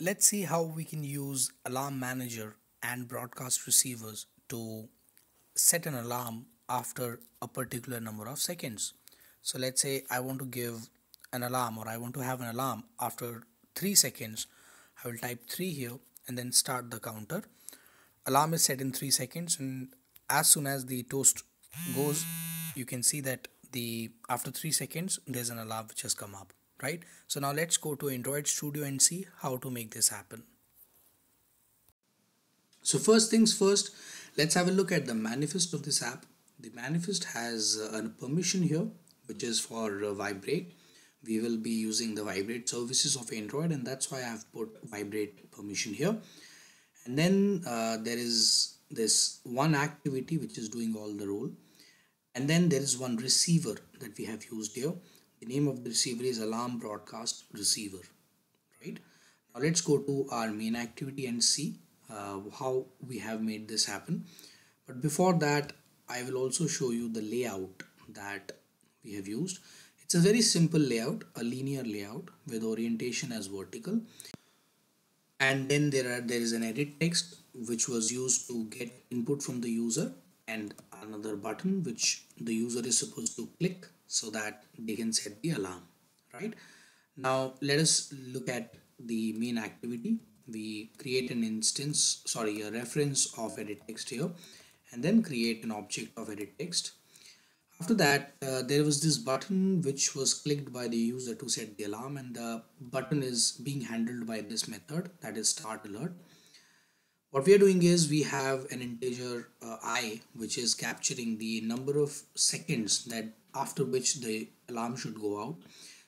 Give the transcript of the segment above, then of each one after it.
Let's see how we can use Alarm Manager and broadcast receivers to set an alarm after a particular number of seconds. So let's say I want to give an alarm or I want to have an alarm after 3 seconds. I will type 3 here and then start the counter. Alarm is set in 3 seconds and as soon as the toast goes you can see that the after 3 seconds there's an alarm which has come up right? So now let's go to android studio and see how to make this happen. So first things first let's have a look at the manifest of this app. The manifest has uh, a permission here which is for uh, vibrate. We will be using the vibrate services of android and that's why i have put vibrate permission here. And then uh, there is this one activity which is doing all the role. And then there is one receiver that we have used here the name of the receiver is alarm broadcast receiver right? Now let's go to our main activity and see uh, how we have made this happen. But before that I will also show you the layout that we have used. It's a very simple layout a linear layout with orientation as vertical. And then there are there is an edit text which was used to get input from the user and another button which the user is supposed to click so that they can set the alarm right? Now let us look at the main activity. We create an instance sorry a reference of edit text here and then create an object of edit text. After that uh, there was this button which was clicked by the user to set the alarm and the button is being handled by this method that is start alert. What we are doing is we have an integer uh, i which is capturing the number of seconds that after which the alarm should go out.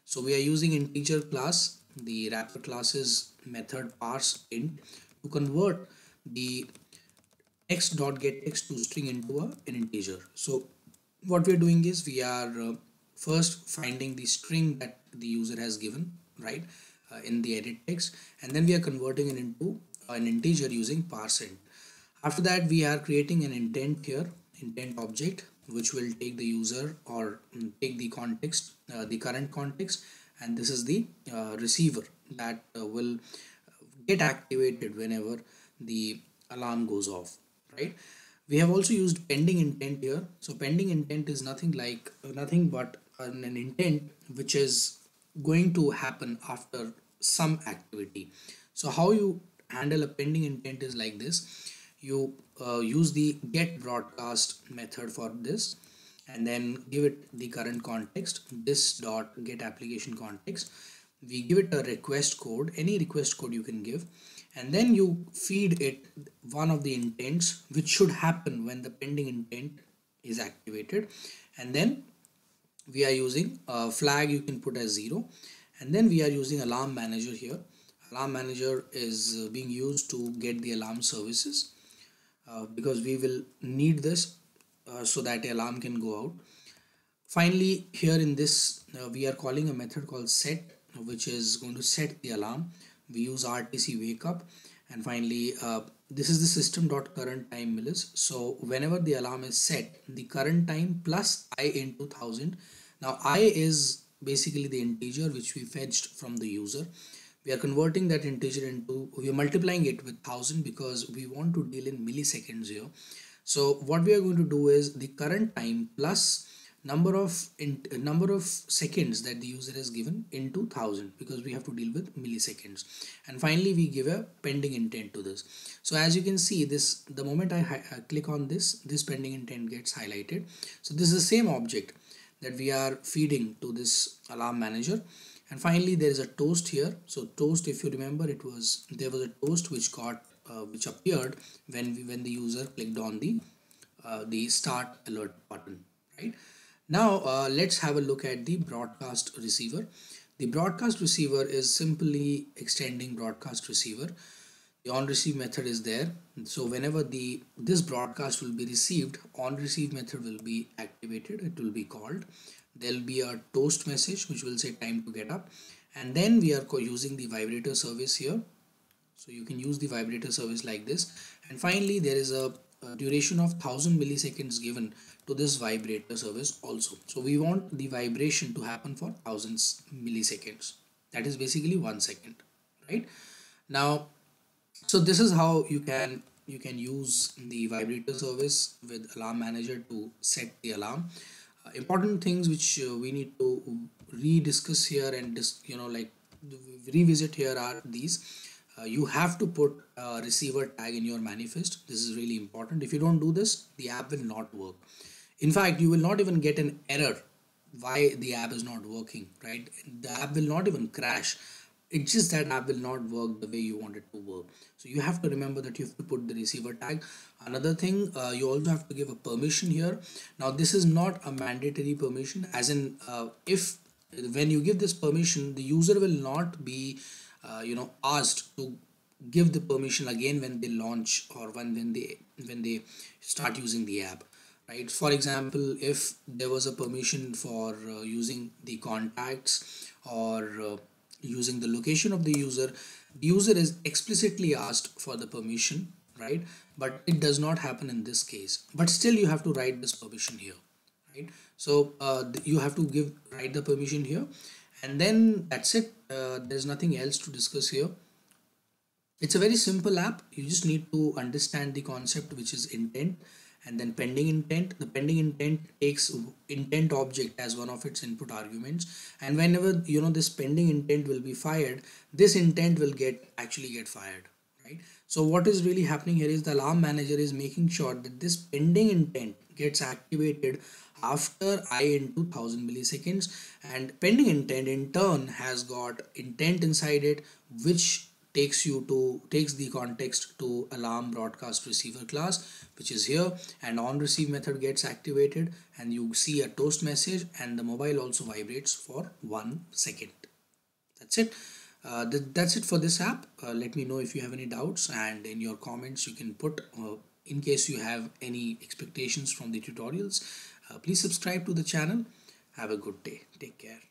So we are using integer class. The wrapper classes method parse int to convert the x dot get text to string into a, an integer. So what we're doing is we are uh, first finding the string that the user has given right uh, in the edit text and then we are converting it into an integer using parse int. After that we are creating an intent here intent object which will take the user or mm, take the context uh, the current context and this is the uh, receiver that uh, will get activated whenever the alarm goes off right? We have also used pending intent here. So pending intent is nothing like uh, nothing but an, an intent which is going to happen after some activity. So how you handle a pending intent is like this you uh, use the get broadcast method for this and then give it the current context this dot get application context. We give it a request code any request code you can give and then you feed it one of the intents which should happen when the pending intent is activated. And then we are using a flag you can put as zero. And then we are using alarm manager here. Alarm manager is uh, being used to get the alarm services uh, because we will need this uh, so that alarm can go out. Finally here in this uh, we are calling a method called set which is going to set the alarm. We use rtc wake up. And finally uh, this is the system dot current time millis so whenever the alarm is set the current time plus i into 1000 now i is basically the integer which we fetched from the user we are converting that integer into we are multiplying it with 1000 because we want to deal in milliseconds here. So what we are going to do is the current time plus number of in, number of seconds that the user has given into 1000 because we have to deal with milliseconds. And finally we give a pending intent to this. So as you can see this the moment I, I uh, click on this this pending intent gets highlighted. So this is the same object that we are feeding to this alarm manager and finally there is a toast here. So toast if you remember it was there was a toast which got uh, which appeared when we, when the user clicked on the uh, the start alert button right? Now uh, let's have a look at the broadcast receiver. The broadcast receiver is simply extending broadcast receiver. The on receive method is there. So whenever the this broadcast will be received on receive method will be activated. It will be called there'll be a toast message which will say time to get up. And then we are using the vibrator service here. So you can use the vibrator service like this. And finally there is a, a duration of 1000 milliseconds given to this vibrator service also. So we want the vibration to happen for thousands milliseconds. That is basically one second right? Now so this is how you can you can use the vibrator service with alarm manager to set the alarm important things which uh, we need to rediscuss here and just you know like revisit here are these. Uh, you have to put a receiver tag in your manifest. This is really important. If you don't do this the app will not work. In fact you will not even get an error why the app is not working right? The app will not even crash it's just that app will not work the way you want it to work. So you have to remember that you have to put the receiver tag. Another thing uh, you also have to give a permission here. Now this is not a mandatory permission as in uh, if when you give this permission the user will not be uh, you know asked to give the permission again when they launch or when when they when they start using the app right? For example if there was a permission for uh, using the contacts or uh, using the location of the user the user is explicitly asked for the permission right? But it does not happen in this case. But still you have to write this permission here right? So uh, you have to give write the permission here. And then that's it. Uh, there's nothing else to discuss here. It's a very simple app. You just need to understand the concept which is intent and then pending intent the pending intent takes intent object as one of its input arguments. And whenever you know this pending intent will be fired this intent will get actually get fired right? So what is really happening here is the alarm manager is making sure that this pending intent gets activated after i into 1000 milliseconds. And pending intent in turn has got intent inside it which takes you to takes the context to alarm broadcast receiver class which is here and on receive method gets activated and you see a toast message and the mobile also vibrates for one second. That's it. Uh, th that's it for this app. Uh, let me know if you have any doubts and in your comments you can put uh, in case you have any expectations from the tutorials uh, please subscribe to the channel. Have a good day. Take care